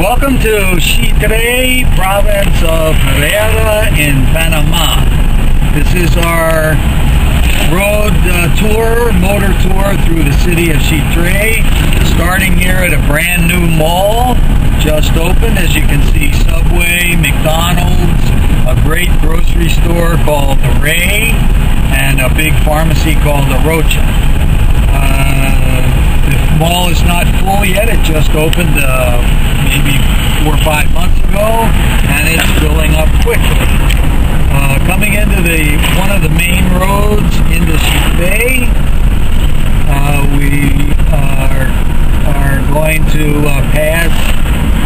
Welcome to Chitre, province of Herrera in Panama. This is our road uh, tour, motor tour through the city of Chitre, starting here at a brand new mall just opened. As you can see, Subway, McDonald's, a great grocery store called The Rey, and a big pharmacy called Arrocha. Uh, the mall is not full yet. It just opened uh, maybe four or five months ago, and it's filling up quickly. Uh, coming into the one of the main roads into Bay, uh, we are are going to uh, pass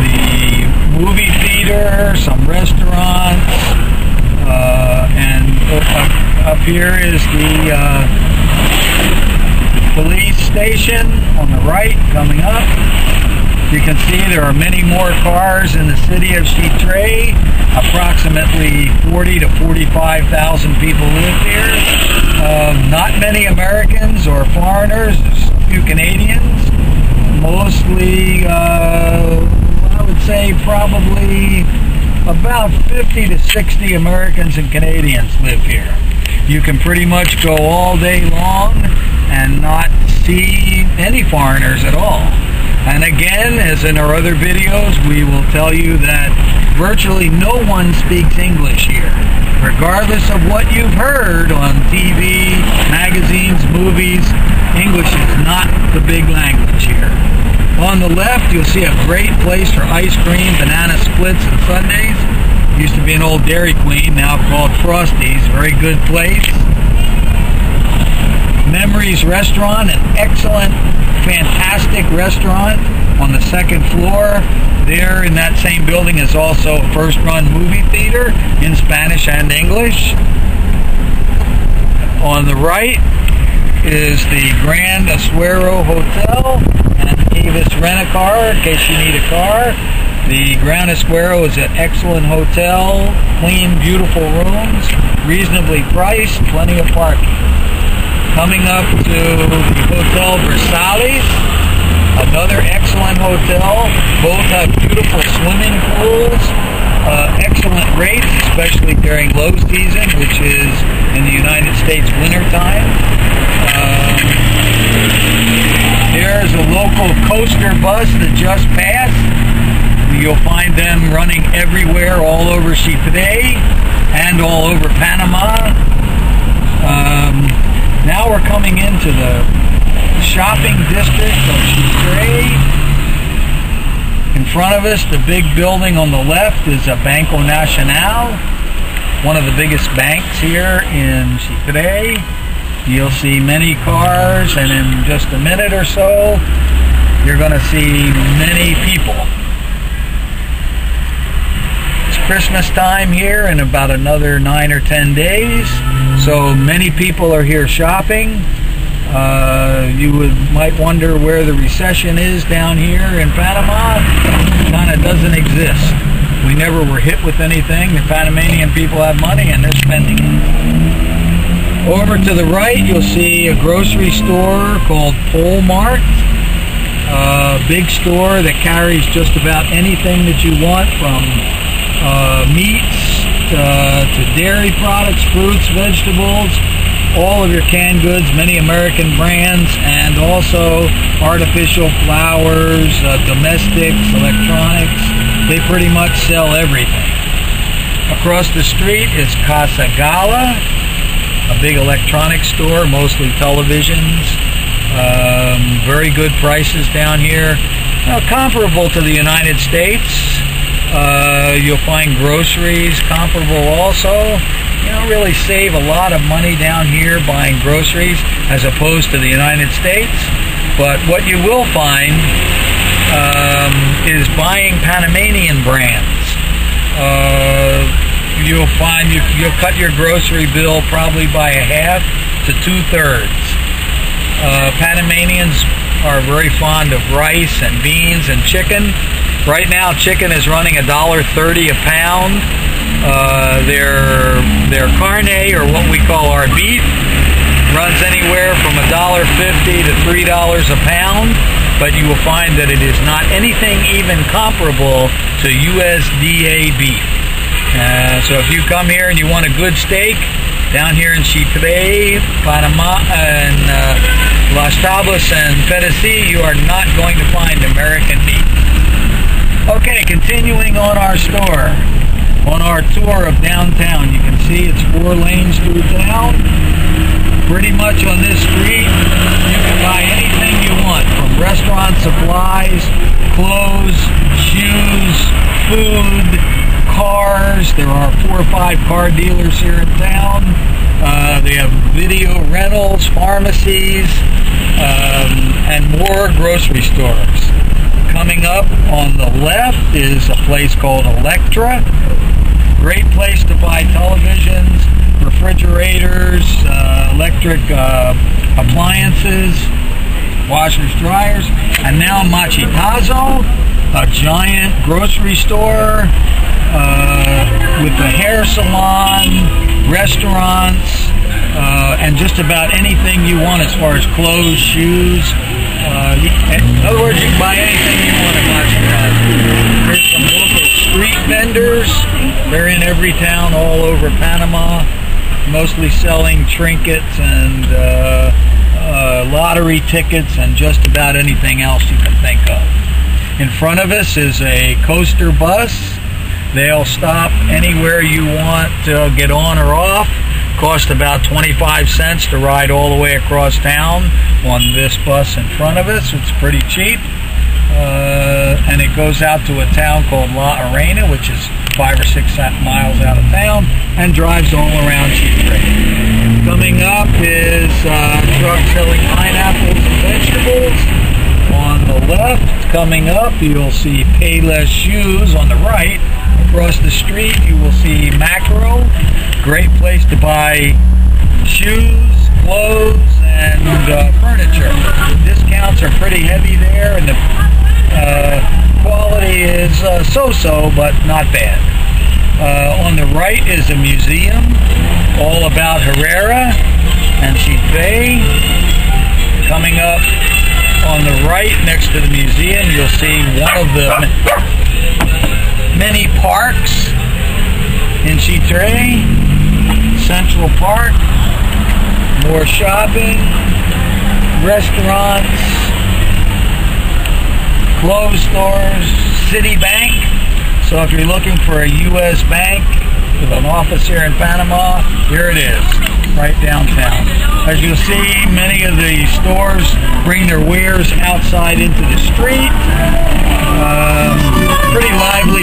the movie theater, some restaurants, uh, and up, up here is the uh, police station on the right coming up. You can see there are many more cars in the city of Chitre. Approximately 40 to 45,000 people live here. Um, not many Americans or foreigners, a few Canadians. Mostly, uh, I would say probably about 50 to 60 Americans and Canadians live here. You can pretty much go all day long and not see any foreigners at all. And again, as in our other videos, we will tell you that virtually no one speaks English here. Regardless of what you've heard on TV, magazines, movies, English is not the big language here. On the left, you'll see a great place for ice cream, banana splits, and sundaes. Used to be an old Dairy Queen, now called Frosty's. Very good place. Memories Restaurant, an excellent, fantastic restaurant on the second floor. There in that same building is also a first run movie theater in Spanish and English. On the right is the Grand Azuero Hotel and Avis Rent-A-Car in case you need a car. The Grand Azuero is an excellent hotel, clean, beautiful rooms, reasonably priced, plenty of parking. Coming up to Hotel Versalles, another excellent hotel. Both have beautiful swimming pools, uh, excellent rates, especially during low season, which is in the United States wintertime. Um, there's a local coaster bus that just passed. You'll find them running everywhere, all over Chitre and all over Panama. Um, now we're coming into the shopping district of Chitre. In front of us, the big building on the left is a Banco Nacional, one of the biggest banks here in Chitre. You'll see many cars, and in just a minute or so, you're going to see many people. It's Christmas time here in about another nine or ten days, so many people are here shopping. Uh, you would might wonder where the recession is down here in Panama. Kind of doesn't exist. We never were hit with anything. The Panamanian people have money and they're spending it. Over to the right, you'll see a grocery store called Pole Mart. A big store that carries just about anything that you want from uh, meats to, to dairy products, fruits, vegetables, all of your canned goods, many American brands, and also artificial flowers, uh, domestics, electronics. They pretty much sell everything. Across the street is Casa Gala, a big electronics store, mostly televisions. Um, very good prices down here. Comparable to the United States. Uh, you'll find groceries comparable also you don't really save a lot of money down here buying groceries as opposed to the United States. But what you will find um, is buying Panamanian brands. Uh, you'll find you, you'll cut your grocery bill probably by a half to two thirds. Uh, Panamanians are very fond of rice and beans and chicken. Right now, chicken is running a dollar thirty a pound. Uh, their their carne, or what we call our beef, runs anywhere from a dollar fifty to three dollars a pound. but you will find that it is not anything even comparable to USDA beef. Uh, so if you come here and you want a good steak, down here in Chitre, Panama, and uh, Las Tablas and Pedasi, you are not going to find American meat. Okay, continuing on our store, on our tour of downtown, you can see it's four lanes through town. Pretty much on this street, you can buy anything you want, from restaurant supplies, clothes, shoes, food, cars. There are four or five car dealers here in town. Uh, they have video rentals, pharmacies, um, and more grocery stores. Coming up on the left is a place called Electra. Great place to buy televisions, refrigerators, uh, electric uh, appliances, washers, dryers, and now Machetazo, a giant grocery store uh, with a hair salon, restaurants, uh, and just about anything you want as far as clothes, shoes. Uh, in other words, you can buy anything you want at Machetazo. There's some local street vendors. They're in every town all over Panama, mostly selling trinkets and uh, uh, lottery tickets and just about anything else you can think of. In front of us is a coaster bus They'll stop anywhere you want to get on or off. Cost about 25 cents to ride all the way across town on this bus in front of us. It's pretty cheap. Uh, and it goes out to a town called La Arena, which is five or six miles out of town, and drives all around Chitre. Coming up is uh, truck selling pineapples and vegetables. On the left, coming up, you'll see Payless Shoes on the right across the street, you will see Macro. Great place to buy shoes, clothes, and uh, furniture. Discounts are pretty heavy there, and the uh, quality is uh, so-so, but not bad. Uh, on the right is a museum all about Herrera and Chitre. Coming up on the right next to the museum, you'll see one of the many parks in Chitre, Central Park, more shopping, restaurants, clothes stores, Citibank. So if you're looking for a U.S. bank with an office here in Panama, here it is, right downtown. As you'll see, many of the stores bring their wares outside into the street. Um, pretty lively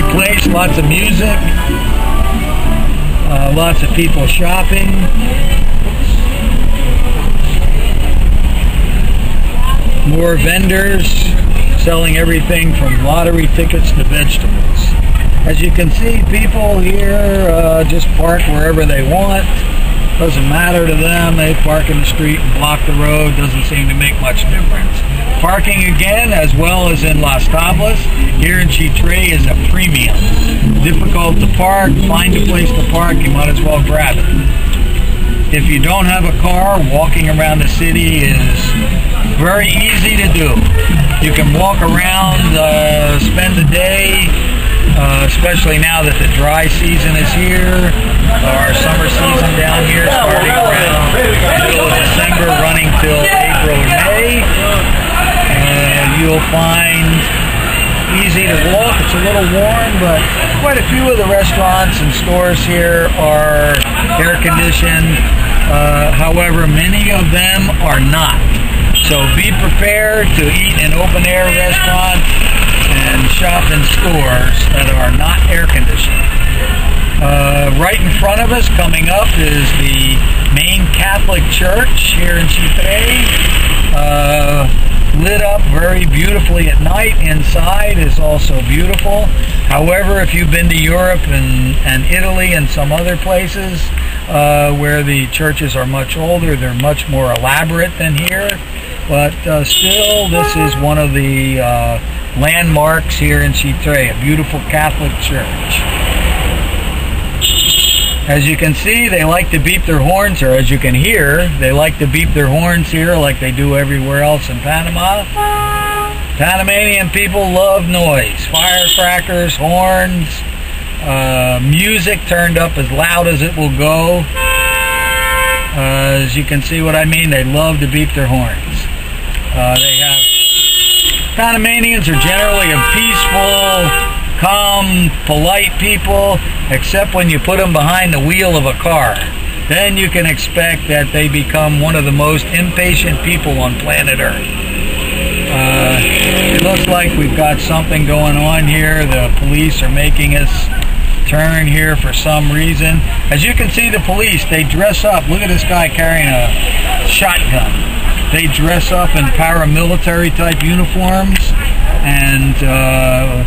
lots of music, uh, lots of people shopping. More vendors selling everything from lottery tickets to vegetables. As you can see, people here uh, just park wherever they want. Doesn't matter to them. They park in the street and block the road. Doesn't seem to make much difference. Parking again, as well as in Las Tablas, here in Chitre is a premium. Difficult to park, find a place to park, you might as well grab it. If you don't have a car, walking around the city is very easy to do. You can walk around, uh, spend the day, especially now that the dry season is here. Our summer season down here starting around middle of December, running till April or May And you'll find easy to walk. It's a little warm, but quite a few of the restaurants and stores here are air conditioned. Uh, however, many of them are not. So be prepared to eat in open air restaurants and shop in stores that are not air conditioned. Uh, right in front of us, coming up, is the main Catholic Church here in Chitre. Uh, lit up very beautifully at night. Inside is also beautiful. However, if you've been to Europe and, and Italy and some other places uh, where the churches are much older, they're much more elaborate than here. But uh, still, this is one of the uh, landmarks here in Chitre, a beautiful Catholic church. As you can see, they like to beep their horns, or as you can hear, they like to beep their horns here like they do everywhere else in Panama. Panamanian people love noise. Firecrackers, horns, uh, music turned up as loud as it will go. Uh, as you can see what I mean, they love to beep their horns. Uh, they have Panamanians are generally a peaceful, calm, polite people, except when you put them behind the wheel of a car. Then you can expect that they become one of the most impatient people on planet Earth. Uh, it looks like we've got something going on here. The police are making us turn here for some reason. As you can see, the police, they dress up. Look at this guy carrying a shotgun. They dress up in paramilitary type uniforms and uh,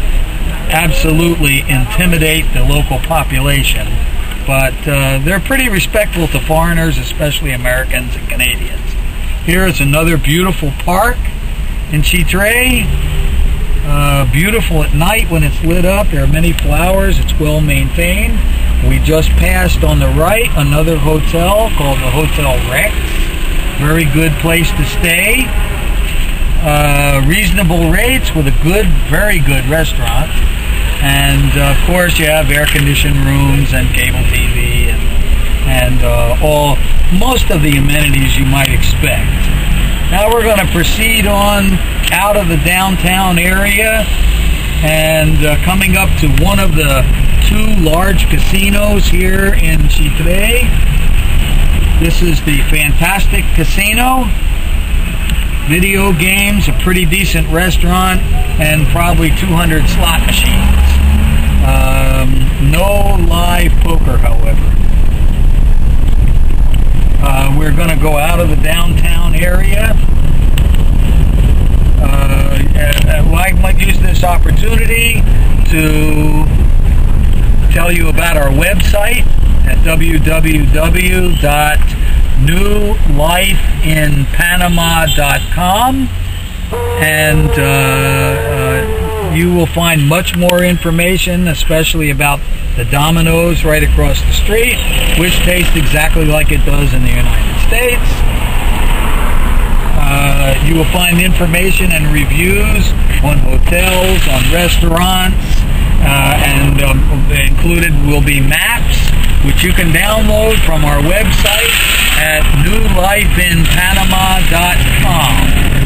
absolutely intimidate the local population. But uh, they're pretty respectful to foreigners, especially Americans and Canadians. Here is another beautiful park in Chitre. Uh, beautiful at night when it's lit up. There are many flowers. It's well maintained. We just passed on the right another hotel called the Hotel Rex. Very good place to stay. Uh, reasonable rates with a good, very good restaurant. And uh, of course, you have air conditioned rooms and cable TV and, and uh, all most of the amenities you might expect. Now we're going to proceed on out of the downtown area and uh, coming up to one of the two large casinos here in Chitre. This is the Fantastic Casino. Video games, a pretty decent restaurant, and probably 200 slot machines. Um, no live poker, however. Uh, we're going to go out of the downtown area. Uh, I might use this opportunity to tell you about our website at www.newlifeinpanama.com and uh, uh, you will find much more information, especially about the Domino's right across the street, which tastes exactly like it does in the United States. Uh, you will find information and reviews on hotels, on restaurants, uh, and um, included will be maps, which you can download from our website at newlifeinpanama.com.